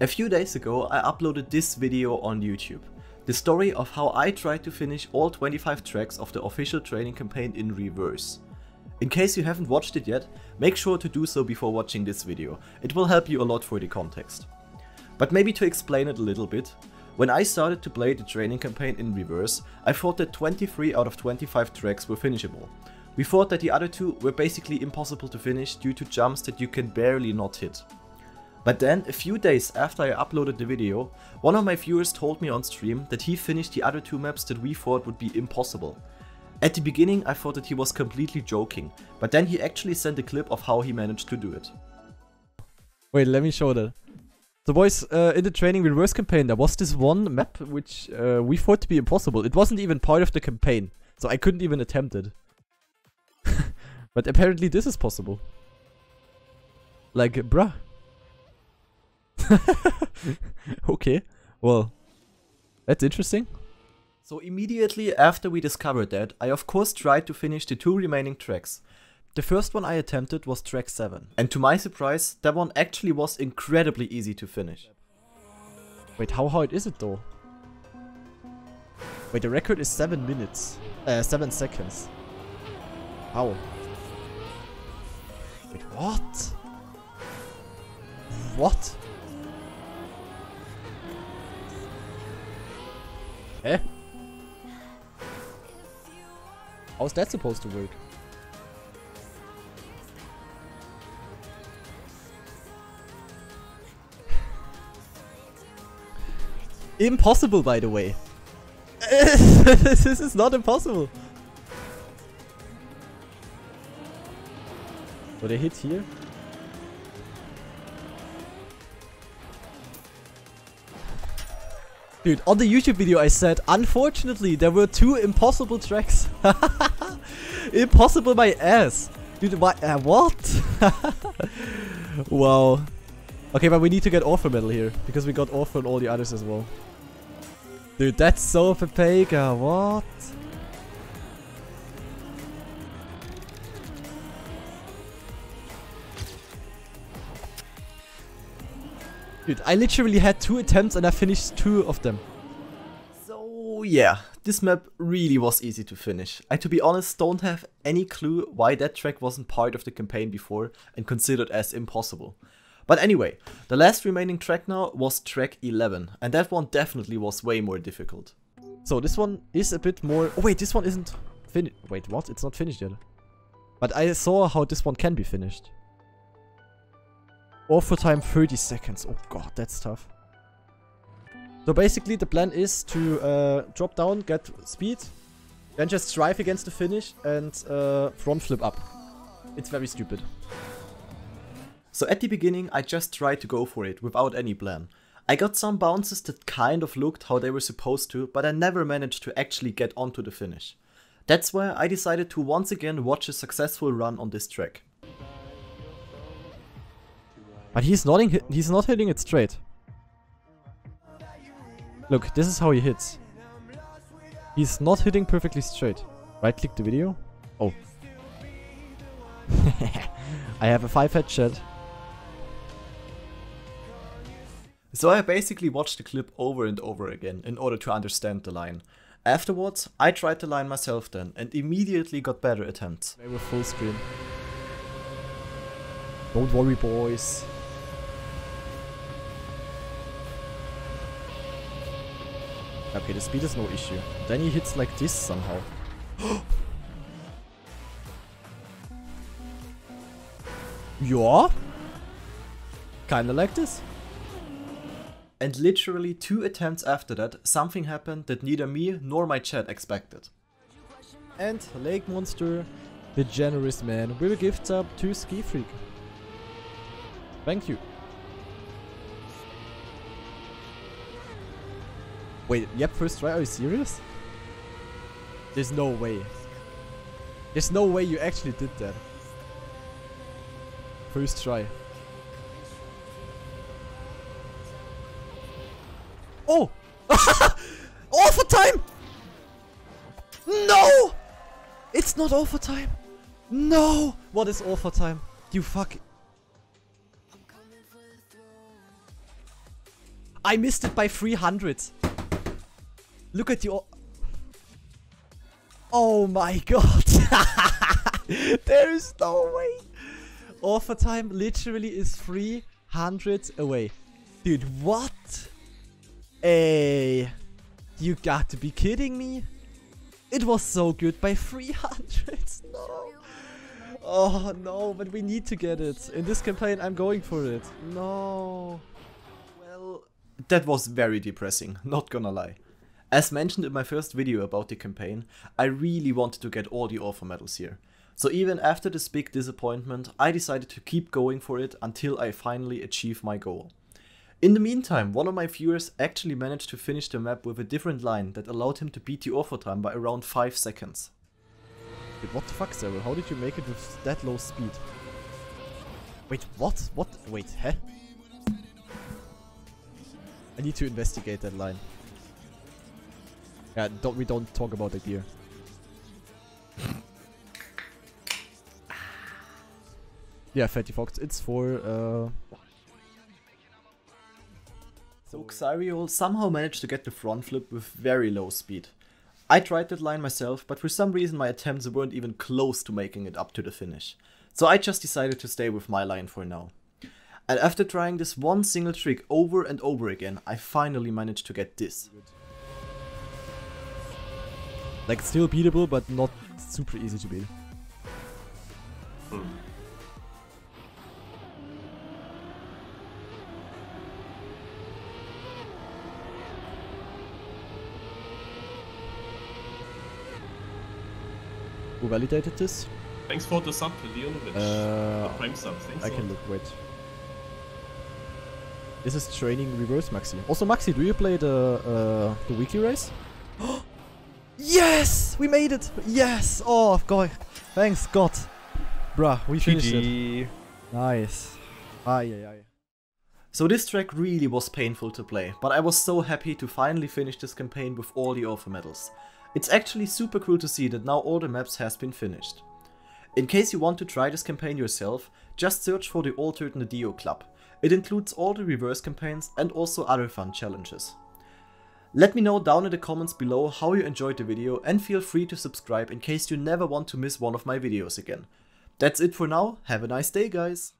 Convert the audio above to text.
A few days ago I uploaded this video on YouTube. The story of how I tried to finish all 25 tracks of the official training campaign in reverse. In case you haven't watched it yet, make sure to do so before watching this video, it will help you a lot for the context. But maybe to explain it a little bit, when I started to play the training campaign in reverse, I thought that 23 out of 25 tracks were finishable. We thought that the other two were basically impossible to finish due to jumps that you can barely not hit. But then, a few days after I uploaded the video, one of my viewers told me on stream that he finished the other two maps that we thought would be impossible. At the beginning I thought that he was completely joking, but then he actually sent a clip of how he managed to do it. Wait, let me show that. So boys, uh, in the training reverse campaign there was this one map which uh, we thought to be impossible. It wasn't even part of the campaign, so I couldn't even attempt it. but apparently this is possible. Like, bruh. okay, well, that's interesting. So immediately after we discovered that, I of course tried to finish the two remaining tracks. The first one I attempted was track 7, and to my surprise, that one actually was incredibly easy to finish. Wait, how hard is it though? Wait, the record is 7 minutes. Uh, 7 seconds. How? Wait, what? What? How's that supposed to work? Impossible, by the way. this is not impossible. So they hit here. Dude, on the YouTube video I said, unfortunately, there were two impossible tracks. impossible my ass. Dude, my, uh, what? wow. Okay, but we need to get Author Medal here, because we got Orphan all the others as well. Dude, that's so Pepega, what? Dude, I literally had two attempts and I finished two of them. So yeah, this map really was easy to finish. I to be honest don't have any clue why that track wasn't part of the campaign before and considered as impossible. But anyway, the last remaining track now was track 11 and that one definitely was way more difficult. So this one is a bit more... Oh wait, this one isn't finished. Wait, what? It's not finished yet. But I saw how this one can be finished. Author time 30 seconds. Oh god, that's tough. So basically the plan is to uh, drop down, get speed, then just drive against the finish and uh, front flip up. It's very stupid. So at the beginning I just tried to go for it without any plan. I got some bounces that kind of looked how they were supposed to, but I never managed to actually get onto the finish. That's why I decided to once again watch a successful run on this track. But he's not, he's not hitting it straight. Look, this is how he hits. He's not hitting perfectly straight. Right click the video. Oh. I have a 5 headshot. So I basically watched the clip over and over again in order to understand the line. Afterwards, I tried the line myself then and immediately got better attempts. They were full screen. Don't worry boys. Okay, the speed is no issue. Then he hits like this somehow. yeah? Kinda like this. And literally two attempts after that, something happened that neither me nor my chat expected. And Lake Monster, the generous man, will gift up to Ski Freak. Thank you. Wait, yep, first try? Are you serious? There's no way. There's no way you actually did that. First try. Oh! all for time! No! It's not all for time. No! What is all for time? You fuck. I missed it by 300. Look at you. Oh my god. there is no way. Author time literally is 300 away. Dude, what? Hey. You got to be kidding me. It was so good by 300. No. Oh no, but we need to get it. In this campaign, I'm going for it. No. Well, that was very depressing, not gonna lie. As mentioned in my first video about the campaign, I really wanted to get all the author medals here. So even after this big disappointment, I decided to keep going for it until I finally achieve my goal. In the meantime, one of my viewers actually managed to finish the map with a different line that allowed him to beat the author time by around 5 seconds. Wait, what the fuck, Cyril? How did you make it with that low speed? Wait, what? What? Wait, huh? I need to investigate that line. Yeah, don't we don't talk about it here. yeah, Fatty Fox, it's for uh So Xyriol somehow managed to get the front flip with very low speed. I tried that line myself, but for some reason my attempts weren't even close to making it up to the finish. So I just decided to stay with my line for now. And after trying this one single trick over and over again, I finally managed to get this. Like still beatable, but not super easy to beat. Who validated this? Thanks for the sub, Leonovic. Uh, the prime sub, thanks. I can look, wait. This is training reverse Maxi. Also Maxi, do you play the uh, the weekly race? yes! We made it! Yes! Oh god. Thanks God. Bruh, we finished it. Nice. Aye aye aye. So this track really was painful to play, but I was so happy to finally finish this campaign with all the author medals. It's actually super cool to see that now all the maps has been finished. In case you want to try this campaign yourself, just search for the Altered Nadeo Club. It includes all the reverse campaigns and also other fun challenges. Let me know down in the comments below how you enjoyed the video and feel free to subscribe in case you never want to miss one of my videos again. That's it for now, have a nice day guys!